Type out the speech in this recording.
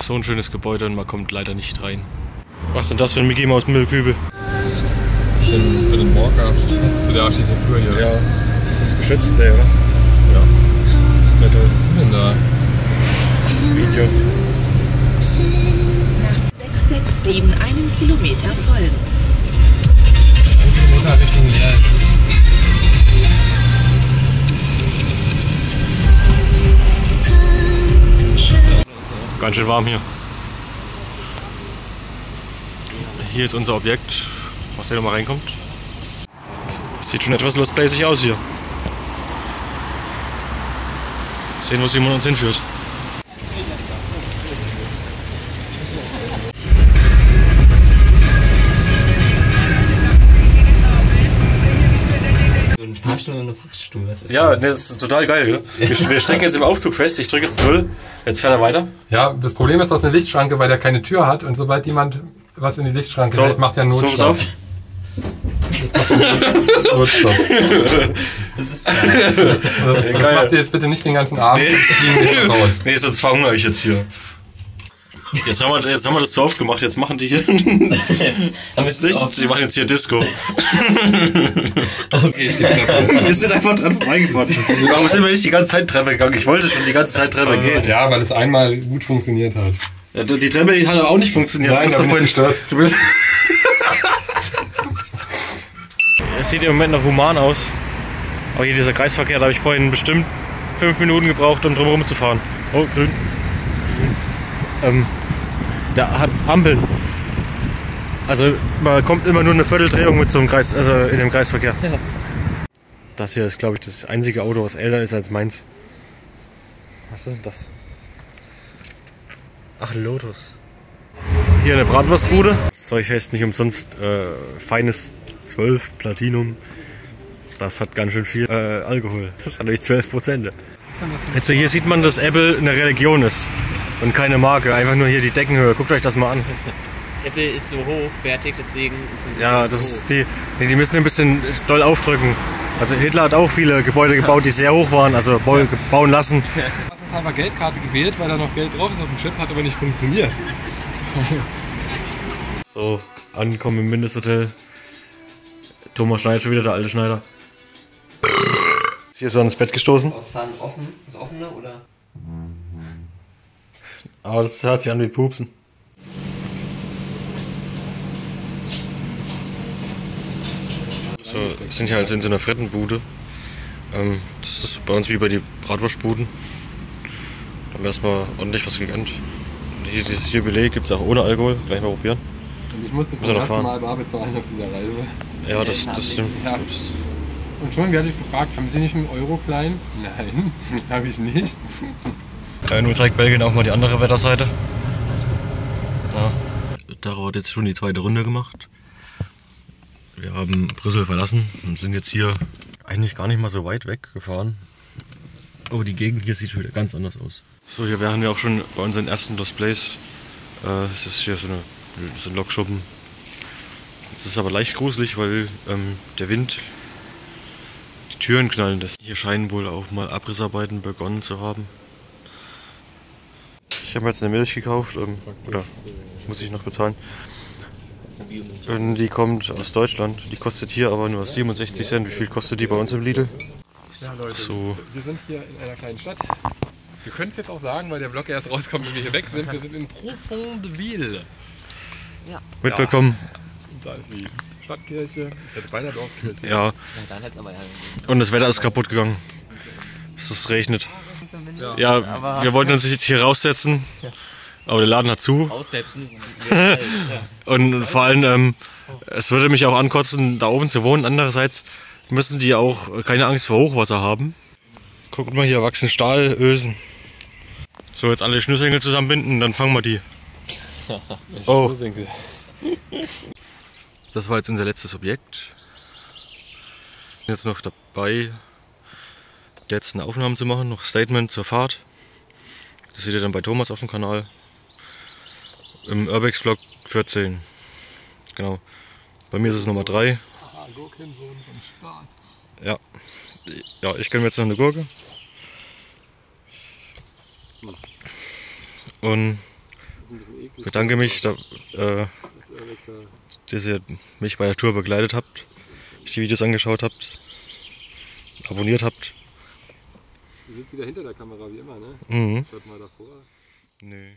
So ein schönes Gebäude und man kommt leider nicht rein. Was ist denn das für ein Mickey Maus Müllkübel? Bisschen für den Walker. Passt zu der Architektur hier. Ja, das ist geschützt, der, oder? Ja. Ja, toll. Was ist denn da? Video. Nach 667 einen Kilometer folgen. Ein Kilometer Richtung Leer. Ganz schön warm hier. Hier ist unser Objekt, was hier nochmal reinkommt. Das sieht schon etwas lost placig aus hier. Sehen, wo Simon uns hinführt. Ist Ja, das? nee, das ist total geil. Ne? Wir, wir stecken jetzt im Aufzug fest. Ich drücke jetzt Null. Jetzt fährt er weiter. Ja, das Problem ist, dass eine Lichtschranke, weil der keine Tür hat und sobald jemand was in die Lichtschranke So, hält, macht er einen so, auf. Das ist Also, das geil. macht ihr jetzt bitte nicht den ganzen Abend. Raus. Nee, sonst verhungere ich jetzt hier. Jetzt haben, wir, jetzt haben wir das so oft gemacht, jetzt machen die hier. Das Licht, die machen jetzt hier Disco. Okay, ich stehe Wir sind einfach dran vorbeigefahren. Warum sind wir nicht die ganze Zeit Treppe gegangen? Ich wollte schon die ganze Zeit Treppe gehen. Ja, weil es einmal gut funktioniert hat. Ja, die Treppe die hat aber auch nicht funktioniert. Nein, da bist bin ich doch gestört. Du bist es sieht im Moment noch human aus. Aber hier dieser Kreisverkehr, da habe ich vorhin bestimmt fünf Minuten gebraucht, um drumherum zu fahren. Oh, grün. Ähm, der hat Ampeln. Also man kommt immer nur eine Vierteldrehung mit so einem Kreis, also in dem Kreisverkehr. Ja. Das hier ist, glaube ich, das einzige Auto, was älter ist als meins. Was ist denn das? Ach, ein Lotus. Hier eine Bratwurstbude. Das Zeug heißt nicht umsonst äh, feines 12 Platinum. Das hat ganz schön viel äh, Alkohol. Das hat nämlich 12 Prozent. Jetzt hier sieht man, dass Apple eine Religion ist und keine Marke. Einfach nur hier die Deckenhöhe. Guckt euch das mal an. Apple ist so hochwertig, deswegen ist es Ja, das ist die. Nee, die müssen ein bisschen doll aufdrücken. Also Hitler hat auch viele Gebäude gebaut, die sehr hoch waren, also bau- bauen lassen. Ich habe Geldkarte gewählt, weil da noch Geld drauf ist auf dem Chip, hat aber nicht funktioniert. So, ankommen im Mindesthotel. Thomas schneidet schon wieder, der alte Schneider. Ist hier so ans Bett gestoßen. Aus Zahn offen? Das offene oder? Aber das hört sich an wie Pupsen. So, wir sind hier also in so einer Frettenbude. Ähm, das ist bei uns wie bei die Bratwurstbuden. Da haben wir erstmal ordentlich was gegönnt. Dieses Jubiläe gibt es auch ohne Alkohol. Gleich mal probieren. Und ich musste zum noch ersten fahren. Mal Bar bezahlen auf dieser Reise. Ja, das, das stimmt. Ja. Und schon werde ich gefragt, haben Sie nicht einen Euro klein? Nein, habe ich nicht. Äh, nun zeigt Belgien auch mal die andere Wetterseite. Ja. Daro hat jetzt schon die zweite Runde gemacht. Wir haben Brüssel verlassen und sind jetzt hier eigentlich gar nicht mal so weit weg gefahren. Oh, die Gegend hier sieht schon wieder ganz anders aus. So, hier wären wir auch schon bei unseren ersten Displays. Äh, es ist hier so, eine, so ein Lokschuppen. Es ist aber leicht gruselig, weil ähm, der Wind die Türen knallen lässt. Hier scheinen wohl auch mal Abrissarbeiten begonnen zu haben. Ich habe jetzt eine Milch gekauft, ähm, oder muss ich noch bezahlen. Und die kommt aus Deutschland. Die kostet hier aber nur 67 Cent. Wie viel kostet die bei uns im Lidl? Ja, Leute, So. wir sind hier in einer kleinen Stadt. Wir können es jetzt auch sagen, weil der Vlog erst rauskommt, wenn wir hier weg sind. Wir sind in Profondeville. Mitbekommen? Und da ist die Stadtkirche. Ich hätte beinahe Dorfkirche. Ja. Ja, ja. Und das Wetter ist kaputt gegangen. Es ist regnet. Ja, aber- wir wollten uns jetzt hier raussetzen. Aber der Laden hat zu. Aussetzen. Ja. Und vor allem, ähm, es würde mich auch ankotzen, da oben zu wohnen. Andererseits müssen die auch keine Angst vor Hochwasser haben. Guckt mal, hier wachsen Stahlösen. So, jetzt alle Schnürsenkel zusammenbinden, dann fangen wir die. Oh, das war jetzt unser letztes Objekt. Bin jetzt noch dabei, letzten Aufnahmen zu machen, noch Statement zur Fahrt. Das seht ihr dann bei Thomas auf dem Kanal. Im Urbex Vlog 14. Genau. Bei mir ist es Nummer 3. Ah, Gurkensohn vom Staat. Ja. Ja, ich gönne mir jetzt noch eine Gurke. Und bedanke mich, da, äh, Dass ihr mich bei der Tour begleitet habt, euch die Videos angeschaut habt, abonniert habt. Du sitzt wieder hinter der Kamera wie immer, ne? Mhm. Schaut mal davor. Nö.